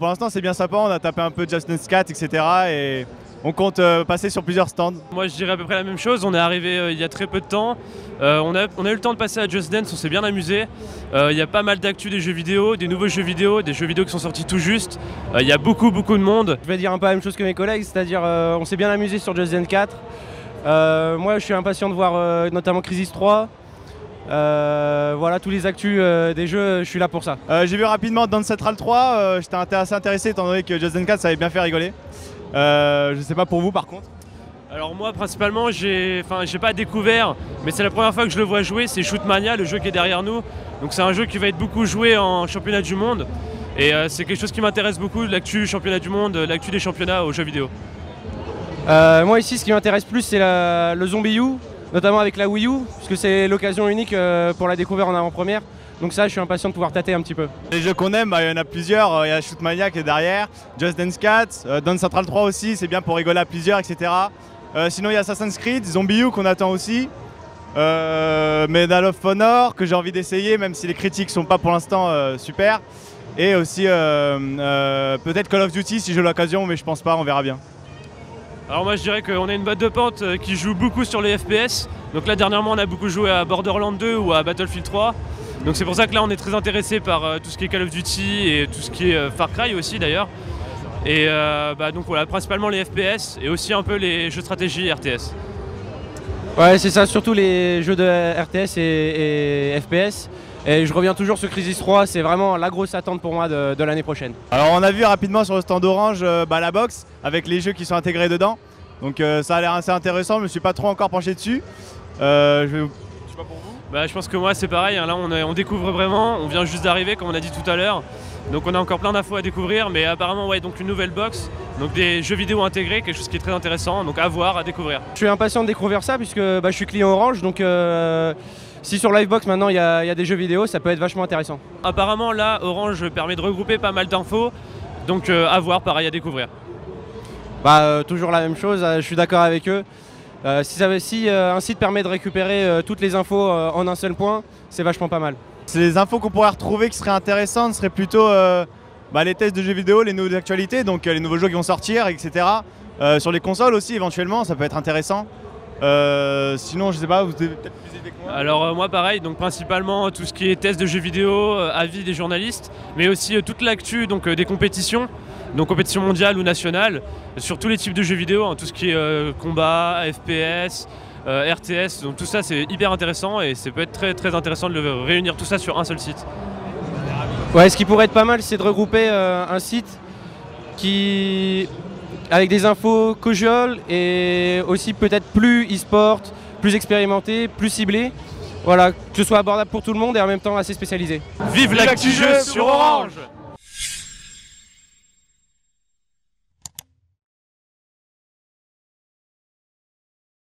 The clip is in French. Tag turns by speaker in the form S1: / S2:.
S1: pour l'instant c'est bien sympa, on a tapé un peu Just Dance 4, etc. Et on compte euh, passer sur plusieurs stands.
S2: Moi je dirais à peu près la même chose, on est arrivé euh, il y a très peu de temps, Euh, on, a, on a eu le temps de passer à Just Dance, on s'est bien amusé, Euh, il y a pas mal d'actu des jeux vidéo, des nouveaux jeux vidéo, des jeux vidéo qui sont sortis tout juste, Euh, il y a beaucoup beaucoup de monde.
S3: Je vais dire un peu la même chose que mes collègues, c'est-à-dire euh, on s'est bien amusé sur Just Dance 4. Euh, moi je suis impatient de voir euh, notamment Crisis 3. Euh, voilà tous les actus euh, des jeux, je suis là pour ça.
S1: Euh, J'ai vu rapidement Dance Central 3, euh, j'étais assez intéressé étant donné que Just Dance 4 ça avait bien fait rigoler. Euh, je sais pas pour vous par contre.
S2: Alors moi principalement j'ai enfin j'ai pas découvert mais c'est la première fois que je le vois jouer, c'est Shootmania, le jeu qui est derrière nous. Donc c'est un jeu qui va être beaucoup joué en championnat du monde et euh, c'est quelque chose qui m'intéresse beaucoup, l'actu championnat du monde, l'actu des championnats aux jeux vidéo.
S3: Euh, moi ici ce qui m'intéresse plus c'est le Zombie U, notamment avec la Wii U, puisque c'est l'occasion unique euh, pour la découvrir en avant-première. Donc ça je suis impatient de pouvoir tâter un petit peu.
S1: Les jeux qu'on aime, bah, il y en a plusieurs. Il y a Shootmania qui est derrière, Just Dance 4, euh, Dance Central 3 aussi, c'est bien pour rigoler à plusieurs, etc. Euh, sinon, il y a Assassin's Creed, Zombie U qu'on attend aussi. Euh, Medal of Honor que j'ai envie d'essayer, même si les critiques sont pas pour l'instant super. Et aussi peut-être Call of Duty si j'ai l'occasion, mais je pense pas, on verra bien.
S2: Alors moi je dirais qu'on a une boîte de pente euh, qui joue beaucoup sur les FPS. Donc là dernièrement on a beaucoup joué à Borderlands 2 ou à Battlefield 3. Donc c'est pour ça que là on est très intéressé par euh, tout ce qui est Call of Duty et tout ce qui est euh, Far Cry aussi d'ailleurs. Et bah, donc voilà, principalement les FPS et aussi un peu les jeux stratégie RTS.
S3: Ouais c'est ça, surtout les jeux de RTS et FPS. Et je reviens toujours sur Crisis 3, c'est vraiment la grosse attente pour moi de, de l'année prochaine.
S1: Alors on a vu rapidement sur le stand orange euh, bah, la box avec les jeux qui sont intégrés dedans. Donc euh, ça a l'air assez intéressant, je me suis pas trop encore penché dessus. Euh, je vais-
S2: Bah, je pense que moi c'est pareil, hein. là on, est- on découvre vraiment, on vient juste d'arriver comme on a dit tout à l'heure. Donc on a encore plein d'infos à découvrir, mais apparemment ouais donc une nouvelle box, donc des jeux vidéo intégrés, quelque chose qui est très intéressant, donc à voir, à découvrir.
S3: Je suis impatient de découvrir ça puisque bah, je suis client Orange, donc euh, si sur Livebox maintenant il y, a il y a des jeux vidéo, ça peut être vachement intéressant.
S2: Apparemment là Orange permet de regrouper pas mal d'infos, donc euh, à voir, pareil à découvrir.
S3: Bah euh, toujours la même chose, euh, je suis d'accord avec eux. Euh, si ça- si, euh, un site permet de récupérer euh, toutes les infos euh, en un seul point, c'est vachement pas mal.
S1: C'est les infos qu'on pourrait retrouver qui seraient intéressantes, seraient plutôt euh, bah, les tests de jeux vidéo, les nouvelles actualités, donc euh, les nouveaux jeux qui vont sortir, etc. Euh, sur les consoles aussi éventuellement, ça peut être intéressant. Euh, sinon, je sais pas, vous avez peut-être plus idées que moi.
S2: Alors euh, moi pareil, donc principalement tout ce qui est test de jeux vidéo, euh, avis des journalistes, mais aussi euh, toute l'actu donc euh, des compétitions, donc compétitions mondiales ou nationales, sur tous les types de jeux vidéo, hein, tout ce qui est euh, combat, FPS, euh, RTS, donc tout ça c'est hyper intéressant et ça peut être très très intéressant de le réunir tout ça sur un seul site.
S3: Ouais, ce qui pourrait être pas mal, c'est de regrouper euh, un site qui avec des infos casual et aussi peut-être plus e-sport, plus expérimenté, plus ciblé. Voilà, que ce soit abordable pour tout le monde et en même temps assez spécialisé.
S2: Vive l'actu jeu sur Orange